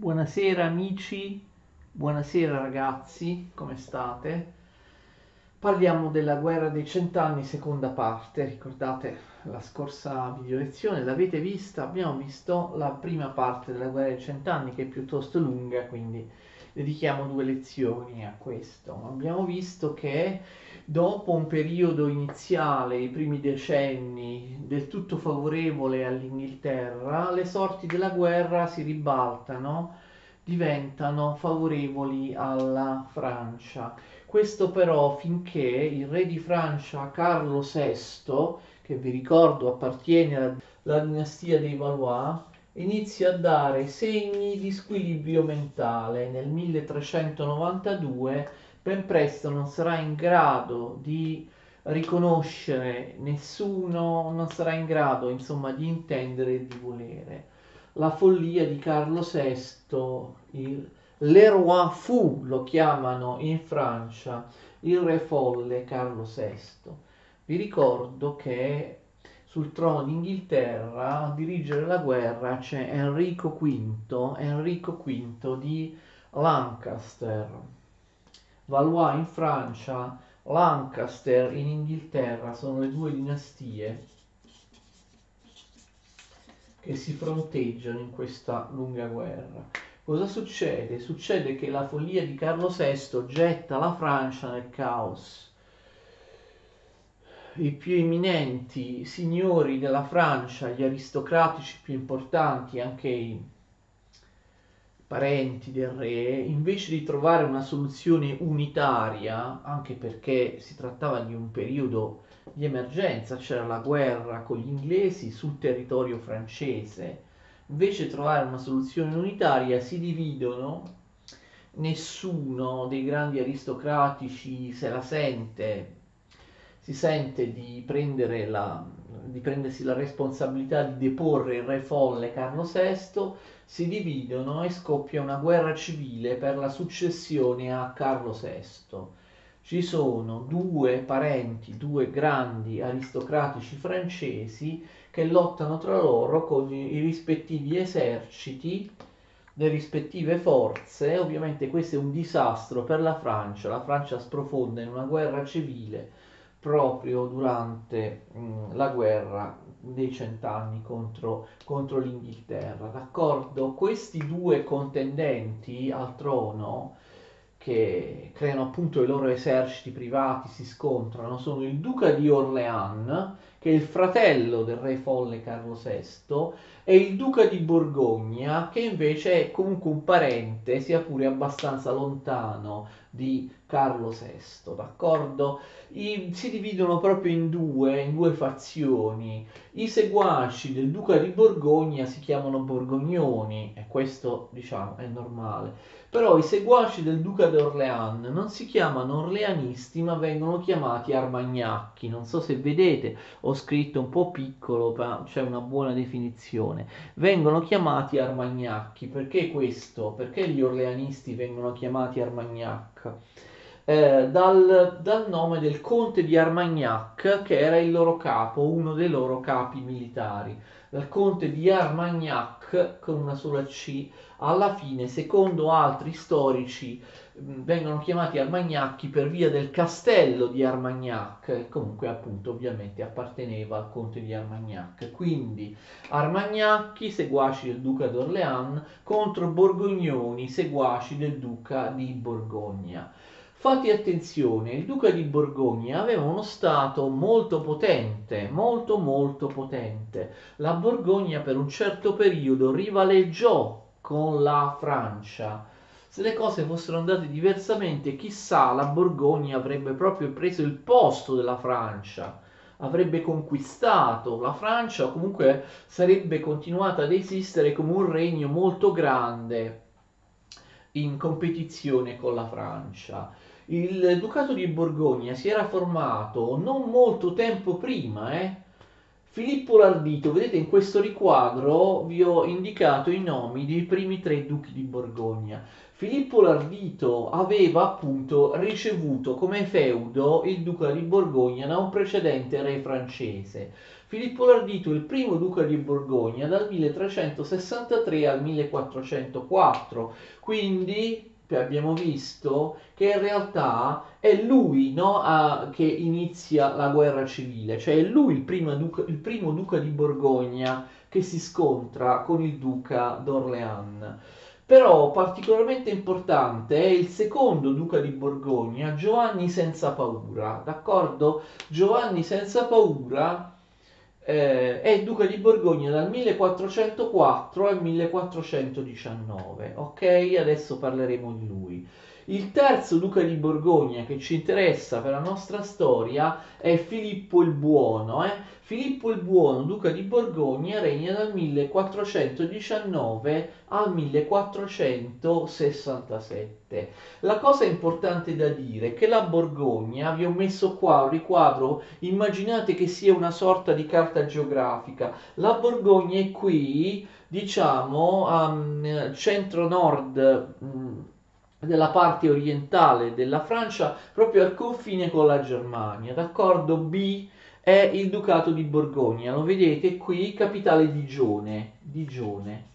Buonasera amici, buonasera ragazzi, come state? Parliamo della guerra dei cent'anni, seconda parte. Ricordate la scorsa video lezione, l'avete vista? Abbiamo visto la prima parte della guerra dei cent'anni che è piuttosto lunga, quindi dedichiamo due lezioni a questo. Abbiamo visto che dopo un periodo iniziale, i primi decenni, del tutto favorevole all'Inghilterra, le sorti della guerra si ribaltano, diventano favorevoli alla Francia. Questo però finché il re di Francia Carlo VI, che vi ricordo appartiene alla dinastia dei Valois, inizia a dare segni di squilibrio mentale. Nel 1392 ben presto non sarà in grado di riconoscere nessuno, non sarà in grado insomma di intendere e di volere. La follia di Carlo VI, il Le Roi Fou lo chiamano in Francia, il re folle Carlo VI. Vi ricordo che sul trono d'Inghilterra a dirigere la guerra c'è Enrico V, Enrico V di Lancaster. Valois in Francia, Lancaster in Inghilterra sono le due dinastie che si fronteggiano in questa lunga guerra. Cosa succede? Succede che la follia di Carlo VI getta la Francia nel caos i più eminenti signori della Francia, gli aristocratici più importanti, anche i parenti del re, invece di trovare una soluzione unitaria, anche perché si trattava di un periodo di emergenza, c'era la guerra con gli inglesi sul territorio francese, invece di trovare una soluzione unitaria si dividono, nessuno dei grandi aristocratici se la sente si sente di, la, di prendersi la responsabilità di deporre il re folle Carlo VI, si dividono e scoppia una guerra civile per la successione a Carlo VI. Ci sono due parenti, due grandi aristocratici francesi che lottano tra loro con i rispettivi eserciti le rispettive forze. Ovviamente questo è un disastro per la Francia, la Francia sprofonda in una guerra civile proprio durante mh, la guerra dei cent'anni contro, contro l'Inghilterra. D'accordo? Questi due contendenti al trono che creano appunto i loro eserciti privati, si scontrano, sono il duca di Orléans, che è il fratello del re folle Carlo VI, e il duca di Borgogna, che invece è comunque un parente, sia pure abbastanza lontano, di Carlo VI, d'accordo? I, si dividono proprio in due, in due fazioni. I seguaci del duca di Borgogna si chiamano borgognoni, e questo diciamo è normale però i seguaci del duca d'Orléans non si chiamano orleanisti ma vengono chiamati armagnacchi. Non so se vedete, ho scritto un po' piccolo, ma c'è una buona definizione. Vengono chiamati armagnacchi. Perché questo? Perché gli orleanisti vengono chiamati armagnac? Eh, dal, dal, nome del conte di Armagnac, che era il loro capo, uno dei loro capi militari. Dal conte di Armagnac, con una sola C, alla fine, secondo altri storici, vengono chiamati Armagnacchi per via del castello di Armagnac, che comunque appunto ovviamente apparteneva al conte di Armagnac. Quindi Armagnacchi, seguaci del duca d'Orléans, contro Borgognoni, seguaci del duca di Borgogna. Fate attenzione, il duca di Borgogna aveva uno stato molto potente, molto molto potente. La Borgogna per un certo periodo rivaleggiò con la Francia. Se le cose fossero andate diversamente, chissà, la Borgogna avrebbe proprio preso il posto della Francia, avrebbe conquistato la Francia o comunque sarebbe continuata ad esistere come un regno molto grande in competizione con la Francia. Il Ducato di Borgogna si era formato non molto tempo prima, eh, Filippo Lardito, vedete in questo riquadro vi ho indicato i nomi dei primi tre duchi di Borgogna. Filippo Lardito aveva appunto ricevuto come feudo il duca di Borgogna da un precedente re francese. Filippo Lardito, il primo duca di Borgogna dal 1363 al 1404, quindi abbiamo visto che in realtà è lui no, a, che inizia la guerra civile, cioè è lui il primo, duca, il primo duca di Borgogna che si scontra con il duca d'Orléans. Però particolarmente importante è il secondo duca di Borgogna, Giovanni senza paura, d'accordo? Giovanni senza paura eh, è duca di Borgogna dal 1404 al 1419. Ok, adesso parleremo di lui. Il terzo duca di Borgogna che ci interessa per la nostra storia è Filippo il Buono. Eh? Filippo il Buono, duca di Borgogna, regna dal 1419 al 1467. La cosa importante da dire è che la Borgogna, vi ho messo qua un riquadro, immaginate che sia una sorta di carta geografica. La Borgogna è qui, diciamo, a um, centro-nord. Um, della parte orientale della Francia proprio al confine con la Germania, d'accordo? B è il Ducato di Borgogna, lo vedete qui, capitale Digione, Digione.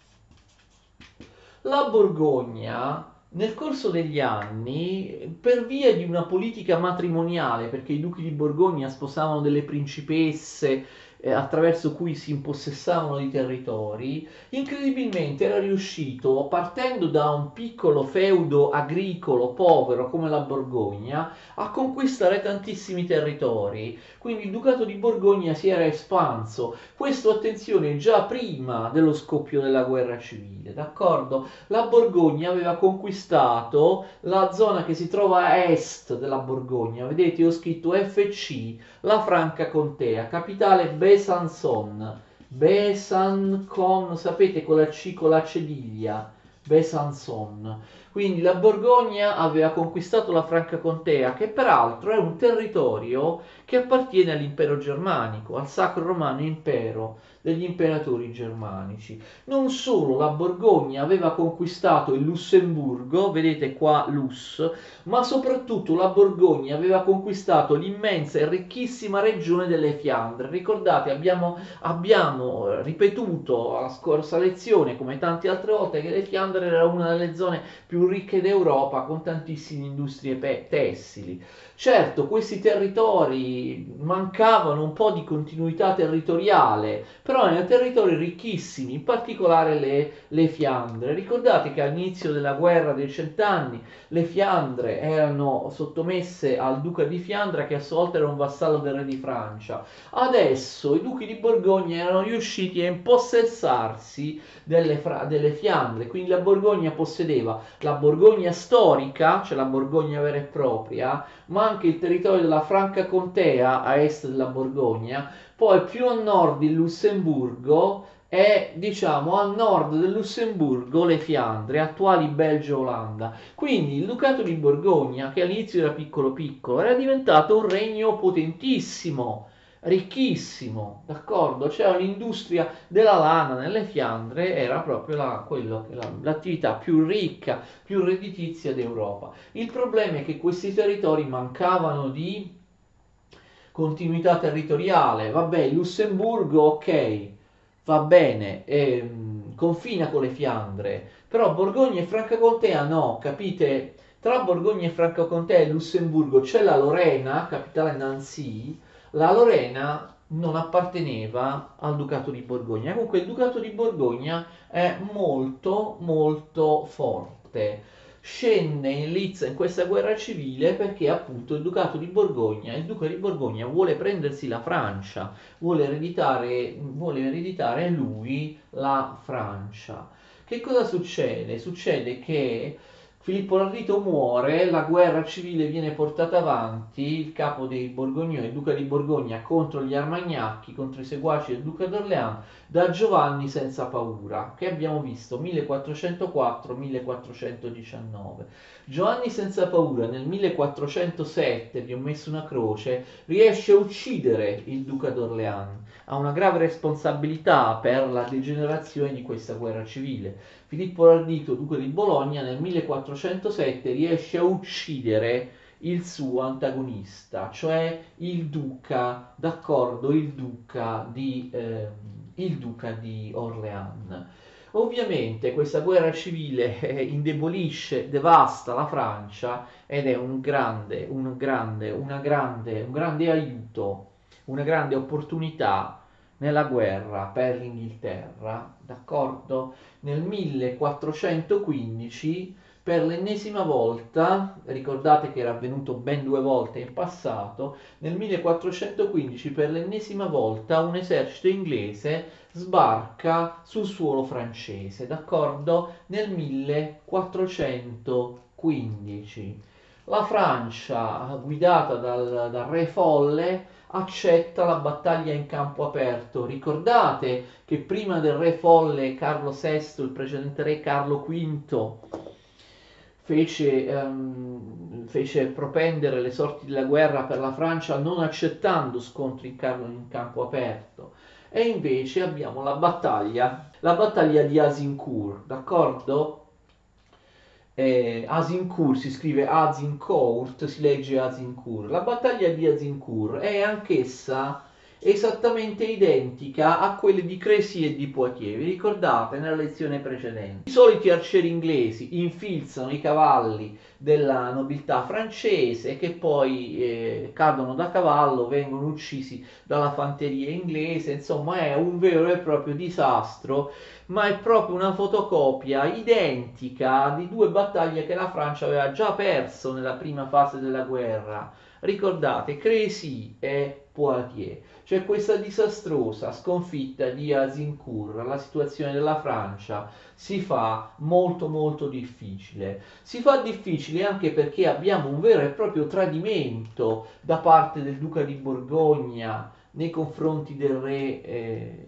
La Borgogna nel corso degli anni, per via di una politica matrimoniale, perché i duchi di Borgogna sposavano delle principesse, eh, attraverso cui si impossessavano di territori, incredibilmente era riuscito, partendo da un piccolo feudo agricolo povero come la Borgogna, a conquistare tantissimi territori. Quindi il Ducato di Borgogna si era espanso. Questo, attenzione, già prima dello scoppio della guerra civile, d'accordo? La Borgogna aveva conquistato la zona che si trova a est della Borgogna. Vedete, ho scritto FC, la Franca Contea, capitale Besançon. Besancon, sapete con la C con la cediglia, Besançon. Quindi la Borgogna aveva conquistato la Franca Contea, che peraltro è un territorio che appartiene all'impero germanico, al Sacro Romano Impero degli imperatori germanici. Non solo la Borgogna aveva conquistato il Lussemburgo, vedete qua Lus, ma soprattutto la Borgogna aveva conquistato l'immensa e ricchissima regione delle Fiandre. Ricordate, abbiamo, abbiamo ripetuto alla scorsa lezione, come tante altre volte, che le Fiandre era una delle zone più ricche d'Europa con tantissime industrie pe- tessili. Certo, questi territori mancavano un po' di continuità territoriale, però erano territori ricchissimi, in particolare le, le Fiandre. Ricordate che all'inizio della guerra dei cent'anni le Fiandre erano sottomesse al duca di Fiandra che a sua volta era un vassallo del re di Francia. Adesso i duchi di Borgogna erano riusciti a impossessarsi delle, fra- delle Fiandre, quindi la Borgogna possedeva la Borgogna storica, cioè la Borgogna vera e propria, ma anche il territorio della Franca Contea a est della Borgogna, poi più a nord il Lussemburgo e diciamo a nord del Lussemburgo le Fiandre, attuali Belgio e Olanda. Quindi il Ducato di Borgogna, che all'inizio era piccolo piccolo, era diventato un regno potentissimo ricchissimo, d'accordo? C'era un'industria della lana nelle Fiandre, era proprio la, quello, la, l'attività più ricca, più redditizia d'Europa. Il problema è che questi territori mancavano di continuità territoriale. Vabbè, Lussemburgo, ok, va bene, ehm, confina con le Fiandre, però Borgogna e Francocontea no, capite? Tra Borgogna e Francocontea e Lussemburgo c'è la Lorena, capitale Nancy, la Lorena non apparteneva al Ducato di Borgogna. Comunque il Ducato di Borgogna è molto molto forte. Scende in lizza in questa guerra civile perché appunto il Ducato di Borgogna, il Duca di Borgogna vuole prendersi la Francia, vuole ereditare, vuole ereditare lui la Francia. Che cosa succede? Succede che Filippo l'Ardito muore, la guerra civile viene portata avanti, il capo dei Borgognoni, il duca di Borgogna, contro gli Armagnacchi, contro i seguaci del duca d'Orléans, da Giovanni senza paura, che abbiamo visto 1404-1419. Giovanni senza paura nel 1407, vi ho messo una croce, riesce a uccidere il duca d'Orléans, ha una grave responsabilità per la degenerazione di questa guerra civile. Filippo l'Ardito, duca di Bologna, nel 1407 riesce a uccidere il suo antagonista, cioè il duca, d'accordo, il duca di, eh, il duca di Orléans. Ovviamente questa guerra civile eh, indebolisce, devasta la Francia ed è un grande, un grande, grande, un grande aiuto, una grande opportunità nella guerra per l'Inghilterra, d'accordo? Nel 1415 per l'ennesima volta, ricordate che era avvenuto ben due volte in passato, nel 1415 per l'ennesima volta un esercito inglese sbarca sul suolo francese, d'accordo? Nel 1415. La Francia, guidata dal, dal re folle, accetta la battaglia in campo aperto. Ricordate che prima del re folle Carlo VI, il precedente re Carlo V, fece, um, fece, propendere le sorti della guerra per la Francia non accettando scontri in, car- in campo aperto. E invece abbiamo la battaglia, la battaglia di Azincourt, d'accordo? Eh, Azincourt si scrive Azincourt, si legge Azincourt. La battaglia di Azincourt è anch'essa esattamente identica a quelle di Crécy e di Poitiers. Vi ricordate nella lezione precedente? I soliti arcieri inglesi infilzano i cavalli della nobiltà francese che poi eh, cadono da cavallo, vengono uccisi dalla fanteria inglese, insomma è un vero e proprio disastro, ma è proprio una fotocopia identica di due battaglie che la Francia aveva già perso nella prima fase della guerra. Ricordate, Crécy e Poitiers. C'è questa disastrosa sconfitta di Azincourt, la situazione della Francia si fa molto molto difficile. Si fa difficile anche perché abbiamo un vero e proprio tradimento da parte del duca di Borgogna nei confronti del re, eh,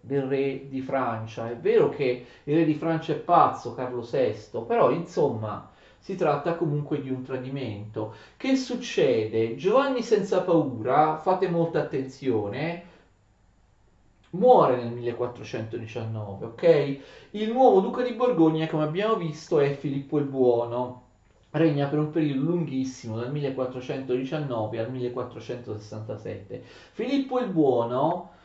del re di Francia. È vero che il re di Francia è pazzo, Carlo VI, però insomma si tratta comunque di un tradimento. Che succede? Giovanni senza paura, fate molta attenzione, muore nel 1419, ok? Il nuovo duca di Borgogna, come abbiamo visto, è Filippo il Buono. Regna per un periodo lunghissimo, dal 1419 al 1467. Filippo il Buono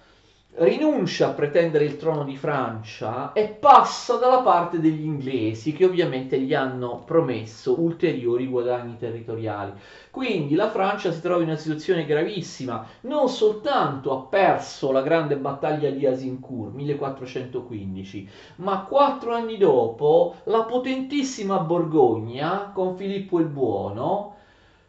rinuncia a pretendere il trono di Francia e passa dalla parte degli inglesi che ovviamente gli hanno promesso ulteriori guadagni territoriali. Quindi la Francia si trova in una situazione gravissima, non soltanto ha perso la grande battaglia di Azincourt 1415, ma quattro anni dopo la potentissima Borgogna con Filippo il Buono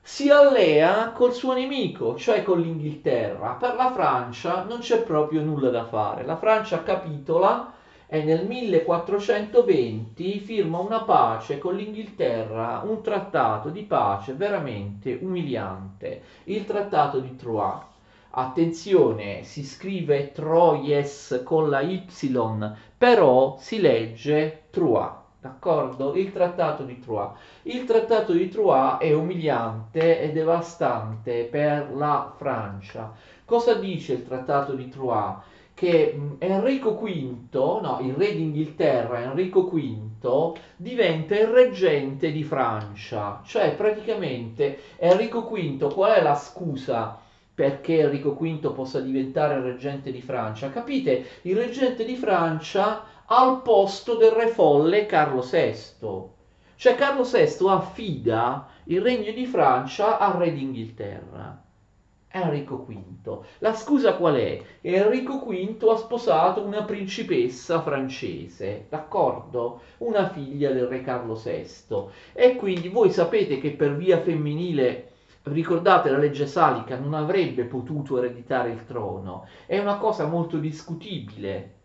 si allea col suo nemico, cioè con l'Inghilterra. Per la Francia non c'è proprio nulla da fare. La Francia capitola e nel 1420 firma una pace con l'Inghilterra, un trattato di pace veramente umiliante, il trattato di Troyes. Attenzione, si scrive Troyes con la Y, però si legge Troyes. D'accordo? Il trattato di Troyes. Il trattato di Troyes è umiliante e devastante per la Francia. Cosa dice il trattato di Troyes? Che Enrico V, no, il re d'Inghilterra, Enrico V, diventa il reggente di Francia. Cioè, praticamente, Enrico V, qual è la scusa? perché Enrico V possa diventare reggente di Francia. Capite? Il reggente di Francia al posto del re folle Carlo VI. Cioè Carlo VI affida il regno di Francia al re d'Inghilterra. Enrico V. La scusa qual è? Enrico V ha sposato una principessa francese, d'accordo? Una figlia del re Carlo VI. E quindi voi sapete che per via femminile ricordate la legge salica non avrebbe potuto ereditare il trono. È una cosa molto discutibile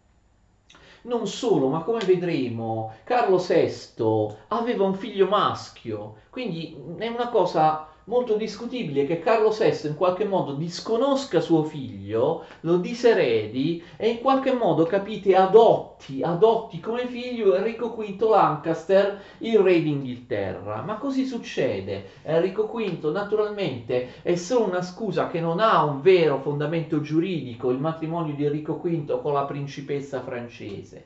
Non solo, ma come vedremo, Carlo VI aveva un figlio maschio, quindi è una cosa molto discutibile che Carlo VI in qualche modo disconosca suo figlio, lo diseredi e in qualche modo, capite, adotti, adotti come figlio Enrico V Lancaster, il re d'Inghilterra. Ma così succede. Enrico V naturalmente è solo una scusa che non ha un vero fondamento giuridico, il matrimonio di Enrico V con la principessa francese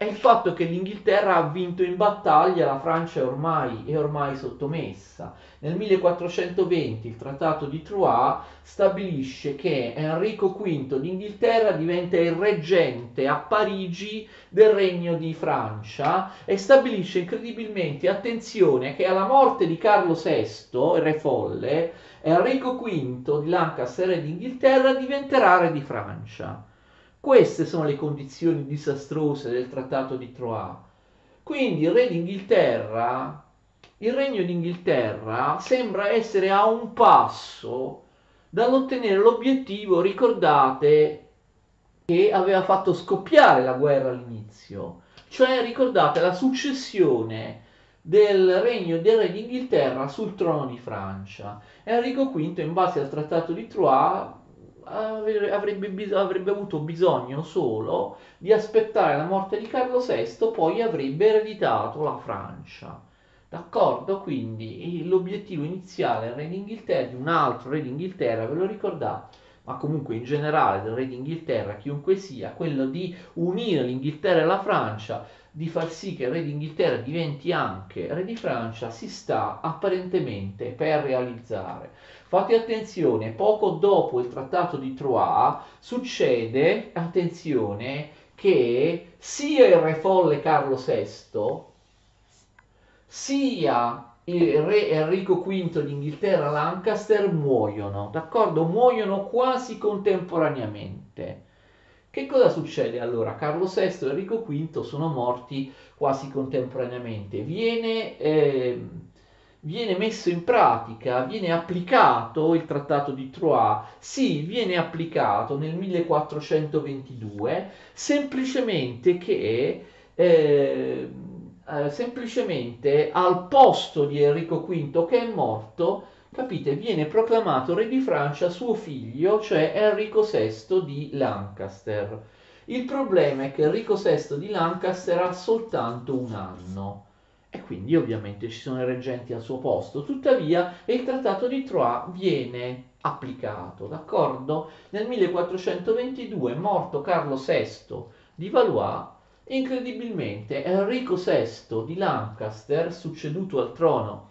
è il fatto che l'Inghilterra ha vinto in battaglia, la Francia è ormai, è ormai sottomessa. Nel 1420 il Trattato di Troyes stabilisce che Enrico V d'Inghilterra diventa il reggente a Parigi del Regno di Francia e stabilisce incredibilmente, attenzione, che alla morte di Carlo VI, re folle, Enrico V di Lancaster re d'Inghilterra diventerà re di Francia. Queste sono le condizioni disastrose del Trattato di Troyes. Quindi il re d'Inghilterra, il regno d'Inghilterra sembra essere a un passo dall'ottenere l'obiettivo, ricordate, che aveva fatto scoppiare la guerra all'inizio, cioè ricordate la successione del regno del re d'Inghilterra sul trono di Francia. Enrico V, in base al trattato di Troyes, avrebbe, avrebbe avuto bisogno solo di aspettare la morte di Carlo VI, poi avrebbe ereditato la Francia. D'accordo? Quindi l'obiettivo iniziale del re d'Inghilterra, di un altro re d'Inghilterra, ve lo ricordate? Ma comunque in generale del re d'Inghilterra, chiunque sia, quello di unire l'Inghilterra e la Francia, di far sì che il re d'Inghilterra diventi anche re di Francia, si sta apparentemente per realizzare. Fate attenzione, poco dopo il trattato di Troyes succede, attenzione, che sia il re folle Carlo VI, sia il re Enrico V d'Inghilterra Lancaster muoiono, d'accordo? Muoiono quasi contemporaneamente. Che cosa succede allora? Carlo VI e Enrico V sono morti quasi contemporaneamente. Viene eh, viene messo in pratica, viene applicato il trattato di Troyes, sì, viene applicato nel 1422, semplicemente che eh, eh, semplicemente al posto di Enrico V che è morto, capite, viene proclamato re di Francia suo figlio, cioè Enrico VI di Lancaster. Il problema è che Enrico VI di Lancaster ha soltanto un anno e quindi ovviamente ci sono i reggenti al suo posto. Tuttavia il trattato di Troyes viene applicato, d'accordo? Nel 1422 morto Carlo VI di Valois, incredibilmente Enrico VI di Lancaster, succeduto al trono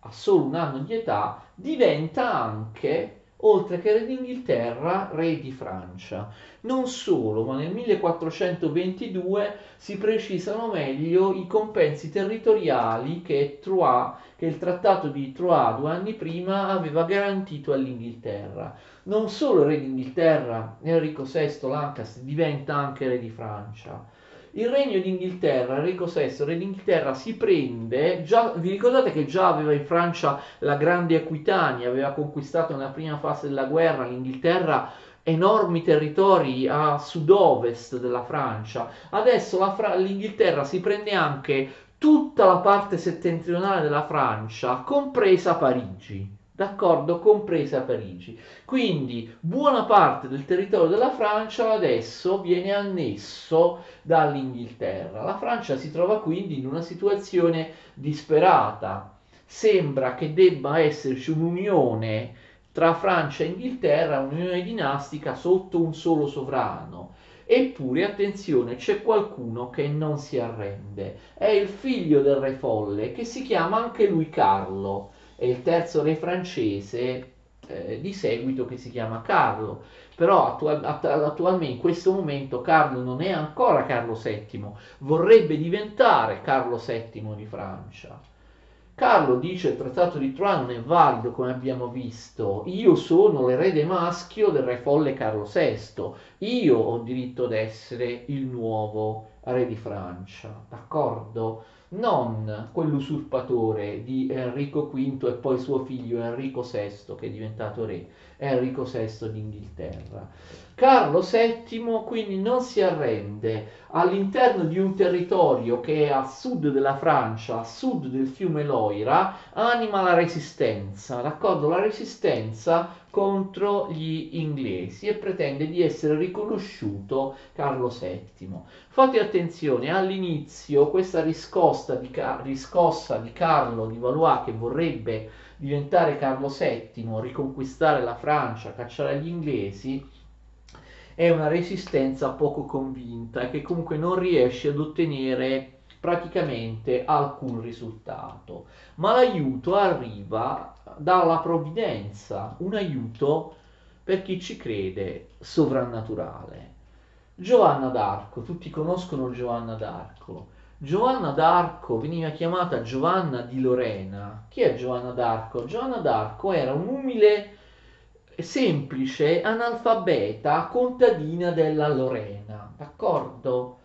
a solo un anno di età, diventa anche oltre che re d'Inghilterra, re di Francia. Non solo, ma nel 1422 si precisano meglio i compensi territoriali che, Troyes, che il trattato di Troyes due anni prima aveva garantito all'Inghilterra. Non solo re d'Inghilterra, Enrico VI Lancaster diventa anche re di Francia il regno d'Inghilterra, Enrico VI, re d'Inghilterra, si prende, già, vi ricordate che già aveva in Francia la grande Aquitania, aveva conquistato nella prima fase della guerra l'Inghilterra enormi territori a sud-ovest della Francia. Adesso Fra- l'Inghilterra si prende anche tutta la parte settentrionale della Francia, compresa Parigi d'accordo, compresa Parigi. Quindi buona parte del territorio della Francia adesso viene annesso dall'Inghilterra. La Francia si trova quindi in una situazione disperata. Sembra che debba esserci un'unione tra Francia e Inghilterra, un'unione dinastica sotto un solo sovrano. Eppure, attenzione, c'è qualcuno che non si arrende. È il figlio del re folle, che si chiama anche lui Carlo e il terzo re francese eh, di seguito che si chiama Carlo. Però attual- attualmente in questo momento Carlo non è ancora Carlo VII, vorrebbe diventare Carlo VII di Francia. Carlo dice il trattato di Troyes non è valido come abbiamo visto, io sono l'erede maschio del re folle Carlo VI, io ho diritto ad essere il nuovo re di Francia, d'accordo? Non quell'usurpatore di Enrico V e poi suo figlio Enrico VI che è diventato re, Enrico VI d'Inghilterra. Carlo VII quindi non si arrende all'interno di un territorio che è a sud della Francia, a sud del fiume Loira, anima la resistenza, d'accordo? La resistenza contro gli inglesi e pretende di essere riconosciuto Carlo VII. Fate attenzione, all'inizio questa riscossa di, riscossa di Carlo di Valois che vorrebbe diventare Carlo VII, riconquistare la Francia, cacciare gli inglesi, è una resistenza poco convinta che comunque non riesce ad ottenere praticamente alcun risultato. Ma l'aiuto arriva dalla provvidenza, un aiuto per chi ci crede sovrannaturale. Giovanna d'Arco, tutti conoscono Giovanna d'Arco. Giovanna d'Arco veniva chiamata Giovanna di Lorena. Chi è Giovanna d'Arco? Giovanna d'Arco era un'umile semplice analfabeta contadina della Lorena, d'accordo?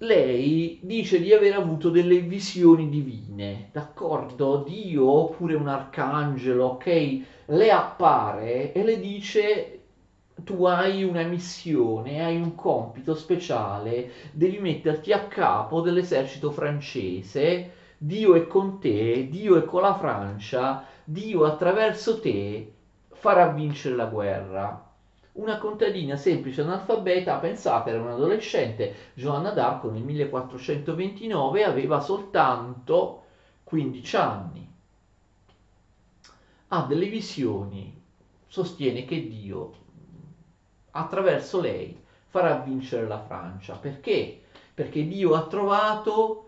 Lei dice di aver avuto delle visioni divine, d'accordo? Dio oppure un arcangelo, ok? Le appare e le dice tu hai una missione, hai un compito speciale, devi metterti a capo dell'esercito francese, Dio è con te, Dio è con la Francia, Dio attraverso te farà vincere la guerra. Una contadina semplice analfabeta, pensate, era un adolescente, Giovanna d'Arco nel 1429 aveva soltanto 15 anni. Ha delle visioni, sostiene che Dio attraverso lei farà vincere la Francia. Perché? Perché Dio ha trovato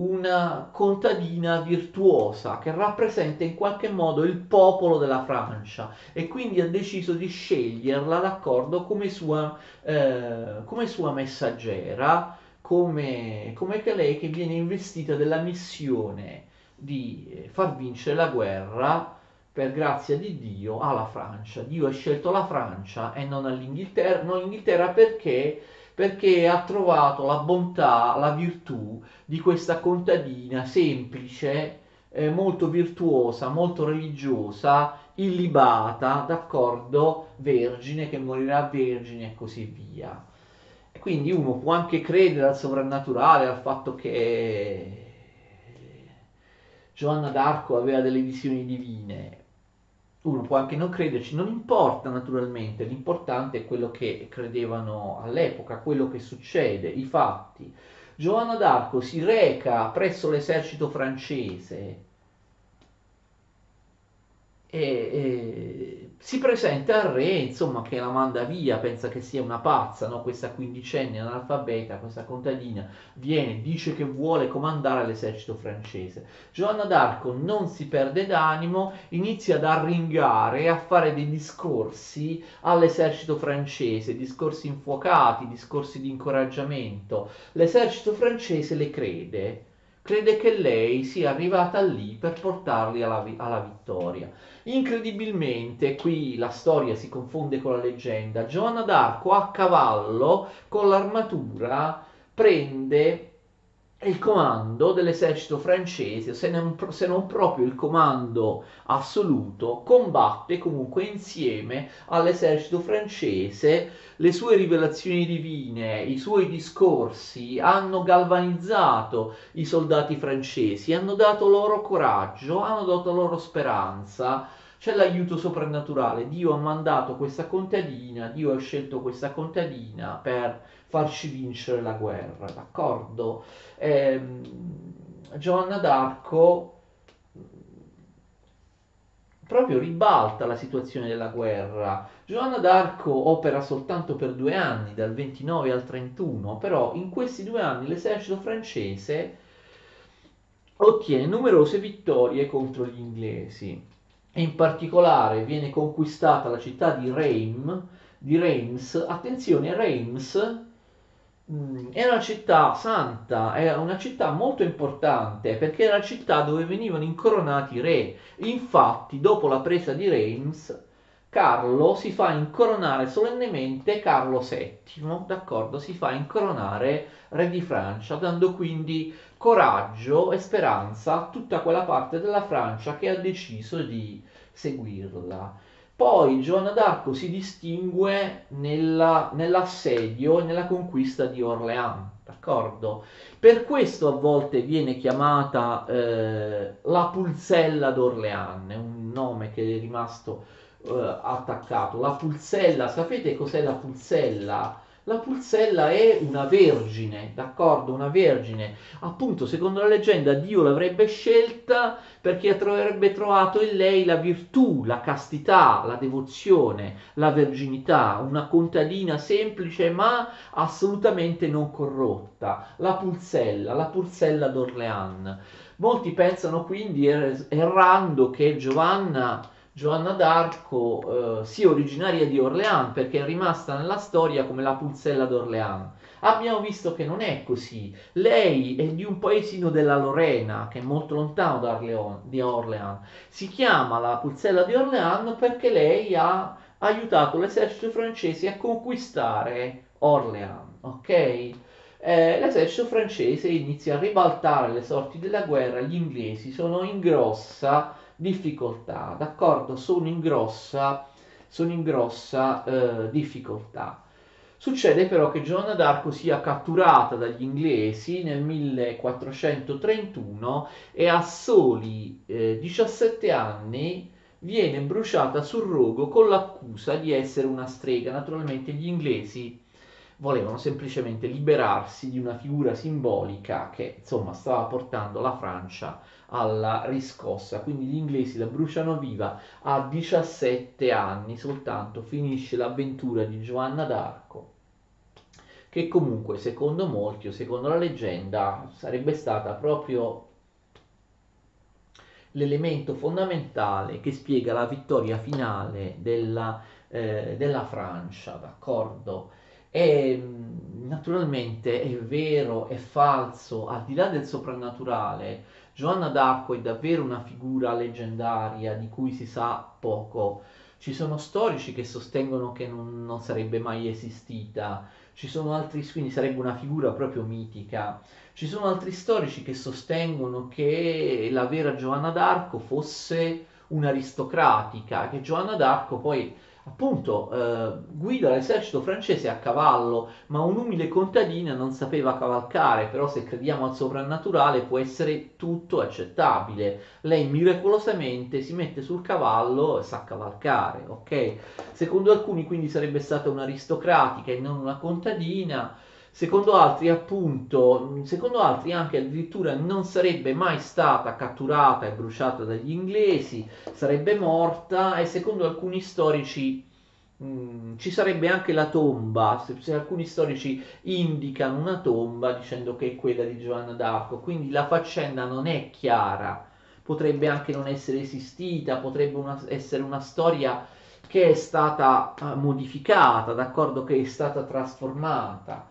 una contadina virtuosa che rappresenta in qualche modo il popolo della Francia e quindi ha deciso di sceglierla d'accordo come sua, eh, come sua messaggera, come, come che lei che viene investita della missione di far vincere la guerra per grazia di Dio alla Francia. Dio ha scelto la Francia e non l'Inghilterra, non l'Inghilterra perché perché ha trovato la bontà, la virtù di questa contadina semplice, eh, molto virtuosa, molto religiosa, illibata, d'accordo, vergine che morirà vergine e così via. quindi uno può anche credere al sovrannaturale, al fatto che Giovanna d'Arco aveva delle visioni divine, uno può anche non crederci, non importa naturalmente, l'importante è quello che credevano all'epoca, quello che succede, i fatti. Giovanna d'Arco si reca presso l'esercito francese e, e si presenta al re, insomma, che la manda via, pensa che sia una pazza, no? questa quindicenne analfabeta, questa contadina, viene, dice che vuole comandare l'esercito francese. Giovanna d'Arco non si perde d'animo, inizia ad arringare a fare dei discorsi all'esercito francese, discorsi infuocati, discorsi di incoraggiamento. L'esercito francese le crede, crede che lei sia arrivata lì per portarli alla, alla vittoria. Incredibilmente, qui la storia si confonde con la leggenda, Giovanna d'Arco a cavallo con l'armatura prende il comando dell'esercito francese, se non, se non, proprio il comando assoluto, combatte comunque insieme all'esercito francese, le sue rivelazioni divine, i suoi discorsi hanno galvanizzato i soldati francesi, hanno dato loro coraggio, hanno dato loro speranza c'è l'aiuto soprannaturale. Dio ha mandato questa contadina, Dio ha scelto questa contadina per farci vincere la guerra, d'accordo? Eh, Giovanna d'Arco proprio ribalta la situazione della guerra. Giovanna d'Arco opera soltanto per due anni, dal 29 al 31, però in questi due anni l'esercito francese ottiene numerose vittorie contro gli inglesi in particolare viene conquistata la città di Reims, di Reims. attenzione, Reims mm, è una città santa, è una città molto importante perché è la città dove venivano incoronati i re. Infatti, dopo la presa di Reims, Carlo si fa incoronare solennemente Carlo VII, d'accordo? Si fa incoronare re di Francia, dando quindi coraggio e speranza a tutta quella parte della Francia che ha deciso di seguirla. Poi Giovanna d'Arco si distingue nella, nell'assedio e nella conquista di Orléans, d'accordo? Per questo a volte viene chiamata eh, la pulzella d'Orléans, è un nome che è rimasto eh, attaccato. La pulzella, sapete cos'è la pulzella? La pulzella è una vergine, d'accordo? Una vergine. Appunto, secondo la leggenda, Dio l'avrebbe scelta perché avrebbe trovato in lei la virtù, la castità, la devozione, la verginità, una contadina semplice ma assolutamente non corrotta. La pulzella, la pulzella d'Orléans. Molti pensano quindi, er-, errando, che Giovanna Giovanna d'Arco eh, sia originaria di Orléans perché è rimasta nella storia come la pulzella d'Orléans. Abbiamo visto che non è così. Lei è di un paesino della Lorena, che è molto lontano da Orléans, di Orléans. Si chiama la pulzella di Orléans perché lei ha aiutato l'esercito francese a conquistare Orléans, ok? Eh, l'esercito francese inizia a ribaltare le sorti della guerra, gli inglesi sono in grossa difficoltà, d'accordo? Sono in grossa, sono in grossa eh, difficoltà. Succede però che Giovanna d'Arco sia catturata dagli inglesi nel 1431 e a soli eh, 17 anni viene bruciata sul rogo con l'accusa di essere una strega. Naturalmente gli inglesi volevano semplicemente liberarsi di una figura simbolica che insomma stava portando la Francia alla riscossa. Quindi gli inglesi la bruciano viva a 17 anni soltanto, finisce l'avventura di Giovanna d'Arco che comunque secondo molti o secondo la leggenda sarebbe stata proprio l'elemento fondamentale che spiega la vittoria finale della, eh, della Francia, d'accordo? E mm, naturalmente è vero, è falso, al di là del soprannaturale, Giovanna d'Arco è davvero una figura leggendaria di cui si sa poco. Ci sono storici che sostengono che non, non sarebbe mai esistita, ci sono altri, quindi sarebbe una figura proprio mitica. Ci sono altri storici che sostengono che la vera Giovanna d'Arco fosse un'aristocratica, che Giovanna d'Arco poi appunto eh, guida l'esercito francese a cavallo, ma un'umile contadina non sapeva cavalcare, però se crediamo al soprannaturale può essere tutto accettabile. Lei miracolosamente si mette sul cavallo e sa cavalcare, ok? Secondo alcuni quindi sarebbe stata un'aristocratica e non una contadina. Secondo altri, appunto, secondo altri anche addirittura non sarebbe mai stata catturata e bruciata dagli inglesi, sarebbe morta e secondo alcuni storici mm, ci sarebbe anche la tomba, se, se, alcuni storici indicano una tomba dicendo che è quella di Giovanna d'Arco, quindi la faccenda non è chiara, potrebbe anche non essere esistita, potrebbe una, essere una storia che è stata uh, modificata, d'accordo, che è stata trasformata.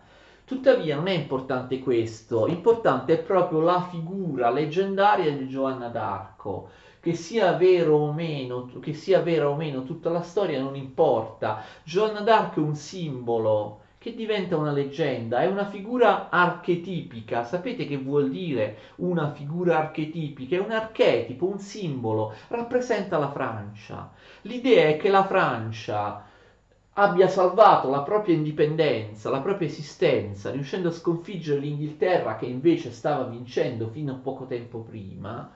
Tuttavia non è importante questo, importante è proprio la figura leggendaria di Giovanna d'Arco. Che sia vero o meno, che sia vera o meno tutta la storia non importa. Giovanna d'Arco è un simbolo che diventa una leggenda, è una figura archetipica. Sapete che vuol dire una figura archetipica? È un archetipo, un simbolo, rappresenta la Francia. L'idea è che la Francia abbia salvato la propria indipendenza, la propria esistenza, riuscendo a sconfiggere l'Inghilterra che invece stava vincendo fino a poco tempo prima,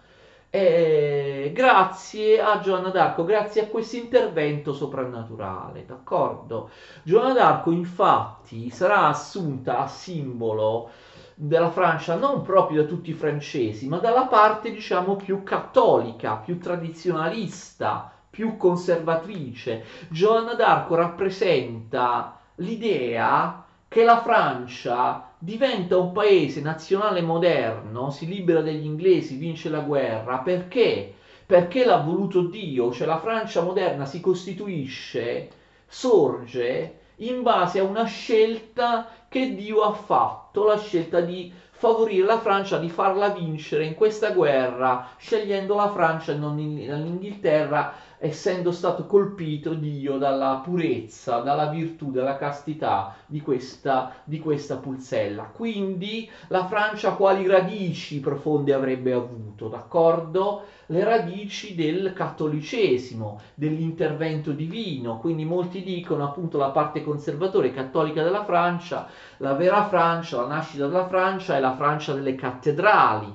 eh, grazie a Giovanna d'Arco, grazie a questo intervento soprannaturale, d'accordo? Giovanna d'Arco infatti sarà assunta a simbolo della Francia non proprio da tutti i francesi, ma dalla parte diciamo più cattolica, più tradizionalista, più conservatrice. Giovanna d'Arco rappresenta l'idea che la Francia diventa un paese nazionale moderno, si libera degli inglesi, vince la guerra, perché? Perché l'ha voluto Dio, cioè la Francia moderna si costituisce, sorge in base a una scelta che Dio ha fatto, la scelta di favorire la Francia, di farla vincere in questa guerra, scegliendo la Francia e non l'Inghilterra essendo stato colpito Dio dalla purezza, dalla virtù, dalla castità di questa, di questa pulzella. Quindi la Francia quali radici profonde avrebbe avuto, d'accordo? Le radici del cattolicesimo, dell'intervento divino, quindi molti dicono appunto la parte conservatore cattolica della Francia, la vera Francia, la nascita della Francia è la Francia delle cattedrali,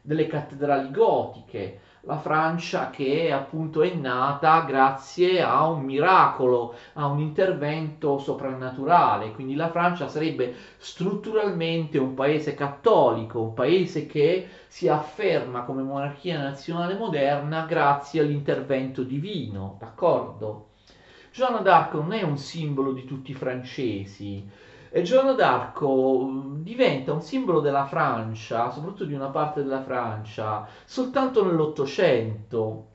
delle cattedrali gotiche, la Francia che appunto è nata grazie a un miracolo, a un intervento soprannaturale, quindi la Francia sarebbe strutturalmente un paese cattolico, un paese che si afferma come monarchia nazionale moderna grazie all'intervento divino, d'accordo? Giovanna d'Arco non è un simbolo di tutti i francesi, e Giovanna d'Arco diventa un simbolo della Francia, soprattutto di una parte della Francia, soltanto nell'Ottocento,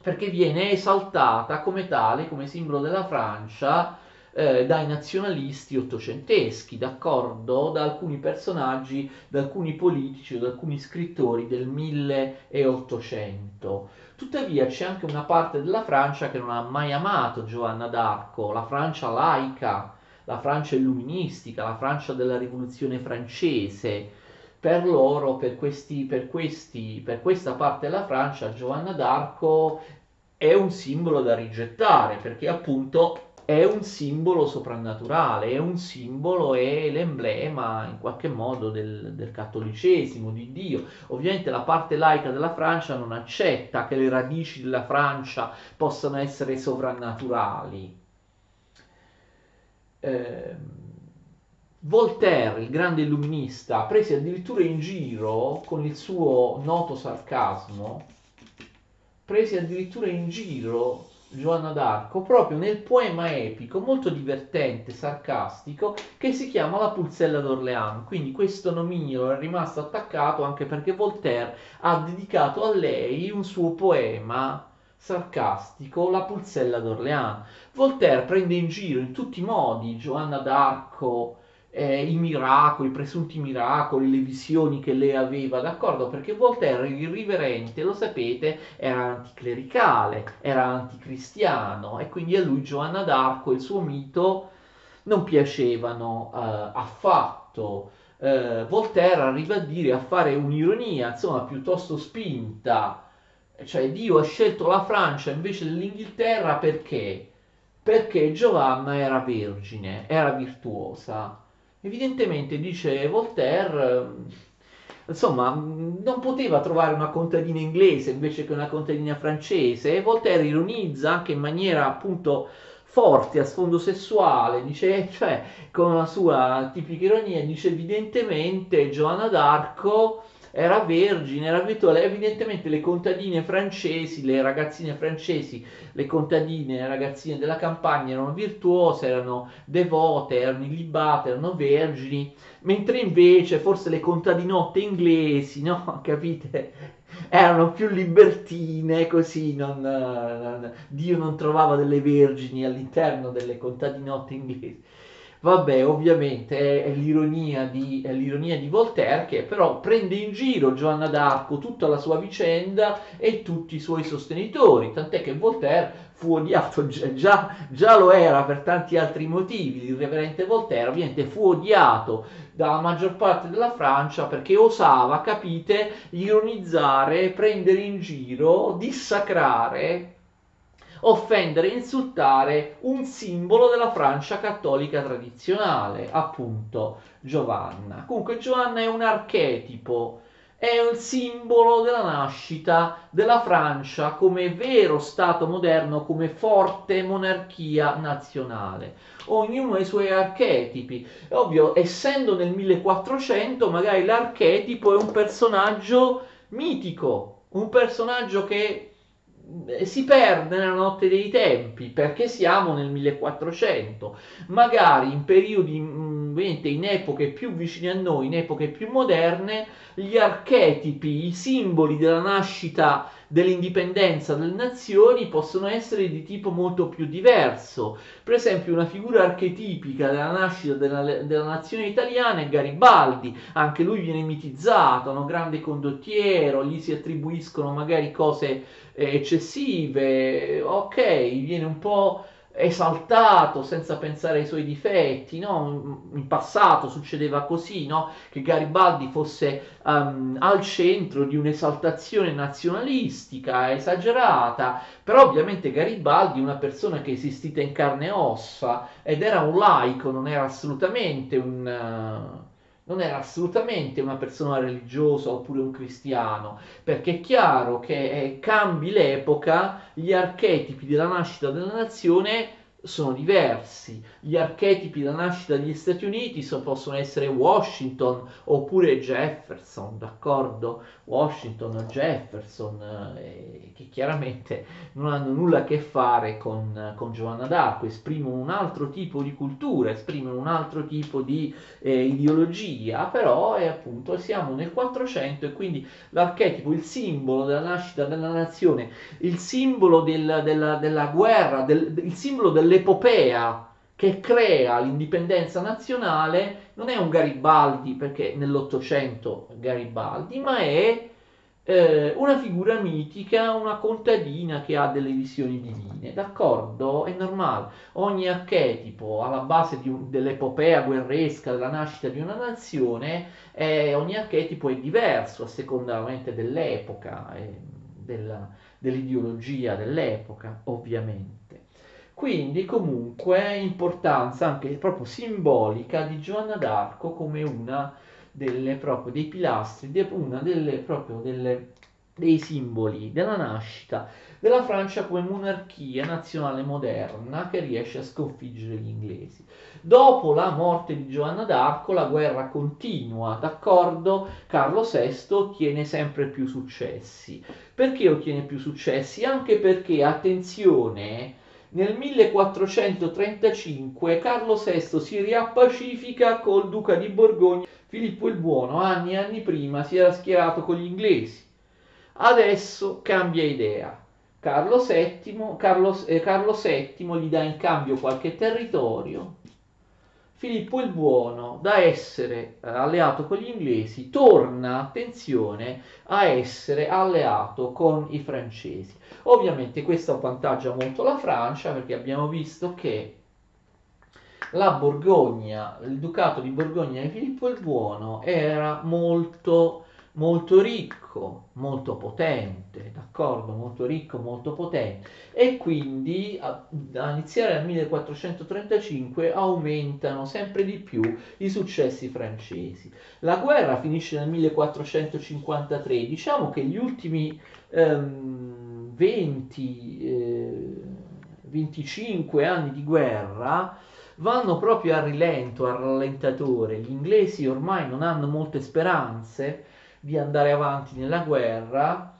perché viene esaltata come tale, come simbolo della Francia, eh, dai nazionalisti ottocenteschi, d'accordo? Da alcuni personaggi, da alcuni politici o da alcuni scrittori del 1800. Tuttavia c'è anche una parte della Francia che non ha mai amato Giovanna d'Arco, la Francia laica, la Francia illuministica, la Francia della rivoluzione francese. Per loro, per, questi, per, questi, per questa parte della Francia, Giovanna d'Arco è un simbolo da rigettare, perché appunto è un simbolo soprannaturale, è un simbolo, è l'emblema in qualche modo del, del, cattolicesimo, di Dio. Ovviamente la parte laica della Francia non accetta che le radici della Francia possano essere sovrannaturali eh, Voltaire, il grande illuminista, prese addirittura in giro con il suo noto sarcasmo, prese addirittura in giro Giovanna d'Arco proprio nel poema epico molto divertente, sarcastico, che si chiama La Pulzella d'Orléans. Quindi questo nomignolo è rimasto attaccato anche perché Voltaire ha dedicato a lei un suo poema sarcastico La pulzella d'Orléans. Voltaire prende in giro in tutti i modi Giovanna d'Arco, eh, i miracoli, i presunti miracoli, le visioni che lei aveva, d'accordo? Perché Voltaire, irriverente, lo sapete, era anticlericale, era anticristiano e quindi a lui Giovanna d'Arco e il suo mito non piacevano eh, affatto. Eh, Voltaire arriva a dire, a fare un'ironia, insomma, piuttosto spinta, cioè Dio ha scelto la Francia invece dell'Inghilterra perché? Perché Giovanna era vergine, era virtuosa. Evidentemente, dice Voltaire, insomma, non poteva trovare una contadina inglese invece che una contadina francese e Voltaire ironizza anche in maniera appunto forte a sfondo sessuale, dice, cioè con la sua tipica ironia, dice evidentemente Giovanna d'Arco era vergine, era virtuale, evidentemente le contadine francesi, le ragazzine francesi, le contadine, le ragazzine della campagna erano virtuose, erano devote, erano illibate, erano vergini, mentre invece forse le contadinotte inglesi, no, capite? Erano più libertine, così non, non, Dio non trovava delle vergini all'interno delle contadinotte inglesi. Vabbè, ovviamente è, è, l'ironia di, è, l'ironia di, Voltaire che però prende in giro Giovanna d'Arco, tutta la sua vicenda e tutti i suoi sostenitori, tant'è che Voltaire fu odiato, già, già lo era per tanti altri motivi, l'irreverente Voltaire ovviamente fu odiato dalla maggior parte della Francia perché osava, capite, ironizzare, prendere in giro, dissacrare offendere e insultare un simbolo della Francia cattolica tradizionale, appunto Giovanna. Comunque Giovanna è un archetipo, è un simbolo della nascita della Francia come vero Stato moderno, come forte monarchia nazionale. Ognuno ha i suoi archetipi. È ovvio, essendo nel 1400, magari l'archetipo è un personaggio mitico, un personaggio che si perde nella notte dei tempi perché siamo nel 1400 magari in periodi mm, in epoche più vicine a noi, in epoche più moderne, gli archetipi, i simboli della nascita dell'indipendenza delle nazioni possono essere di tipo molto più diverso. Per esempio, una figura archetipica della nascita della, della nazione italiana è Garibaldi, anche lui viene mitizzato, un grande condottiero, gli si attribuiscono magari cose eh, eccessive, ok, viene un po' esaltato senza pensare ai suoi difetti, no? in passato succedeva così, no? che Garibaldi fosse um, al centro di un'esaltazione nazionalistica esagerata, però ovviamente Garibaldi è una persona che è esistita in carne e ossa ed era un laico, non era assolutamente un... Uh, non era assolutamente una persona religiosa oppure un cristiano, perché è chiaro che eh, cambi l'epoca, gli archetipi della nascita della nazione sono diversi. Gli archetipi della nascita degli Stati Uniti so, possono essere Washington oppure Jefferson, d'accordo? Washington o Jefferson, eh, che chiaramente non hanno nulla a che fare con, con, Giovanna d'Arco, esprimono un altro tipo di cultura, esprimono un altro tipo di eh, ideologia, però è appunto siamo nel 400 e quindi l'archetipo, il simbolo della nascita della nazione, il simbolo del, della, della, guerra, del, il simbolo dell'epopea che crea l'indipendenza nazionale non è un Garibaldi, perché nell'Ottocento Garibaldi, ma è eh, una figura mitica, una contadina che ha delle visioni divine, d'accordo? È normale. Ogni archetipo alla base un, dell'epopea guerresca, della nascita di una nazione, eh, ogni archetipo è diverso a seconda dell'epoca, eh, della, dell'ideologia dell'epoca, ovviamente. Quindi comunque importanza anche proprio simbolica di Giovanna d'Arco come una delle, proprio dei pilastri, de, una delle proprio delle, dei simboli della nascita della Francia come monarchia nazionale moderna che riesce a sconfiggere gli inglesi. Dopo la morte di Giovanna d'Arco la guerra continua, d'accordo? Carlo VI ottiene sempre più successi. Perché ottiene più successi? Anche perché, attenzione, nel 1435 Carlo VI si riappacifica col duca di Borgogna. Filippo il Buono anni e anni prima si era schierato con gli inglesi. Adesso cambia idea. Carlo VII, Carlo, eh, Carlo VII gli dà in cambio qualche territorio Filippo il Buono, da essere eh, alleato con gli inglesi, torna, attenzione, a essere alleato con i francesi. Ovviamente questo avvantaggia molto la Francia perché abbiamo visto che la Borgogna, il ducato di Borgogna di Filippo il Buono era molto molto ricco, molto potente, d'accordo? Molto ricco, molto potente. E quindi a, a iniziare dal 1435 aumentano sempre di più i successi francesi. La guerra finisce nel 1453, diciamo che gli ultimi ehm, 20, eh, 25 anni di guerra vanno proprio a rilento, a rallentatore. Gli inglesi ormai non hanno molte speranze di andare avanti nella guerra,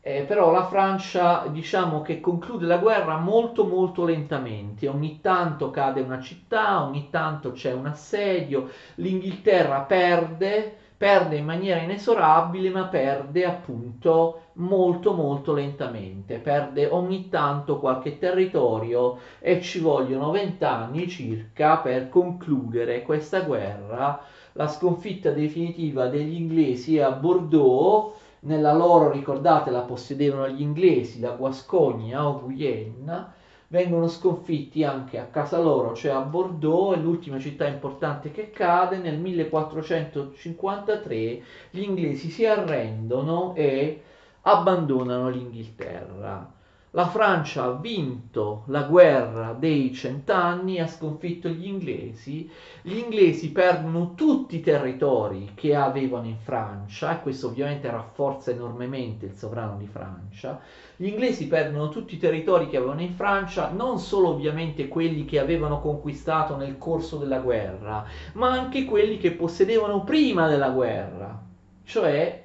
eh, però la Francia diciamo che conclude la guerra molto molto lentamente, ogni tanto cade una città, ogni tanto c'è un assedio, l'Inghilterra perde, perde in maniera inesorabile, ma perde appunto molto molto lentamente, perde ogni tanto qualche territorio e ci vogliono vent'anni circa per concludere questa guerra la sconfitta definitiva degli inglesi a Bordeaux, nella loro, ricordate, la possedevano gli inglesi, la Guascogna o Guyenne, vengono sconfitti anche a casa loro, cioè a Bordeaux, è l'ultima città importante che cade, nel 1453 gli inglesi si arrendono e abbandonano l'Inghilterra. La Francia ha vinto la guerra dei cent'anni, ha sconfitto gli inglesi, gli inglesi perdono tutti i territori che avevano in Francia e questo ovviamente rafforza enormemente il sovrano di Francia. Gli inglesi perdono tutti i territori che avevano in Francia, non solo ovviamente quelli che avevano conquistato nel corso della guerra, ma anche quelli che possedevano prima della guerra, cioè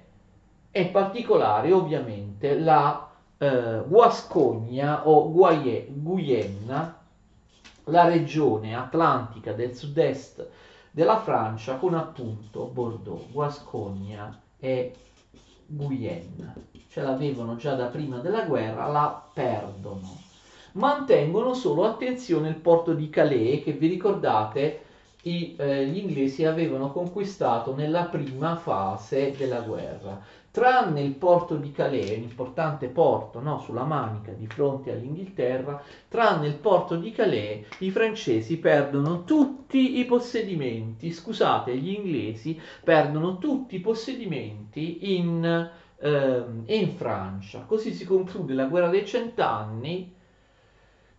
in particolare ovviamente la eh, Guascogna o Guaie, Guyenne, la regione atlantica del sud-est della Francia con appunto Bordeaux, Guascogna e Guyenne. Ce l'avevano già da prima della guerra, la perdono. Mantengono solo, attenzione, il porto di Calais che vi ricordate i, eh, gli inglesi avevano conquistato nella prima fase della guerra. Tranne il porto di Calais, un importante porto no, sulla Manica di fronte all'Inghilterra, tranne il porto di Calais, i francesi perdono tutti i possedimenti, scusate, gli inglesi perdono tutti i possedimenti in, eh, in Francia. Così si conclude la guerra dei cent'anni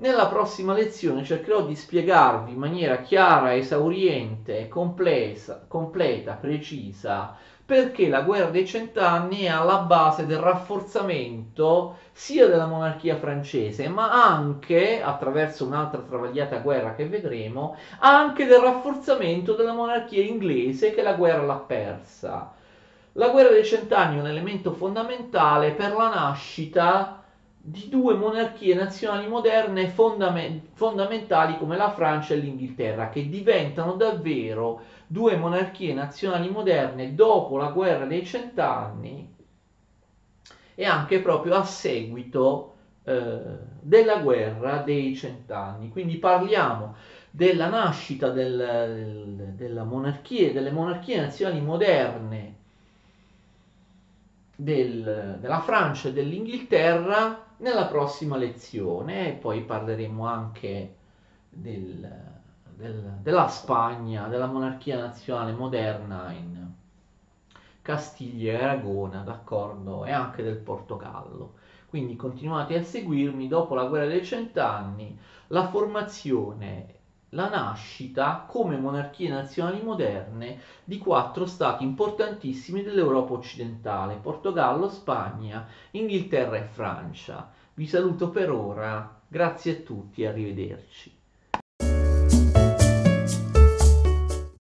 nella prossima lezione cercherò di spiegarvi in maniera chiara, esauriente, complessa, completa, precisa, perché la guerra dei cent'anni è alla base del rafforzamento sia della monarchia francese, ma anche, attraverso un'altra travagliata guerra che vedremo, anche del rafforzamento della monarchia inglese che la guerra l'ha persa. La guerra dei cent'anni è un elemento fondamentale per la nascita di due monarchie nazionali moderne fondament- fondamentali come la Francia e l'Inghilterra, che diventano davvero due monarchie nazionali moderne dopo la guerra dei cent'anni e anche proprio a seguito eh, della guerra dei cent'anni. Quindi parliamo della nascita del, del, monarchia, delle monarchie nazionali moderne del, della Francia e dell'Inghilterra nella prossima lezione e poi parleremo anche del, del, della Spagna, della monarchia nazionale moderna in Castiglia e Aragona, d'accordo, e anche del Portogallo. Quindi continuate a seguirmi dopo la guerra dei cent'anni, la formazione la nascita come monarchie nazionali moderne di quattro stati importantissimi dell'Europa occidentale, Portogallo, Spagna, Inghilterra e Francia. Vi saluto per ora, grazie a tutti e arrivederci.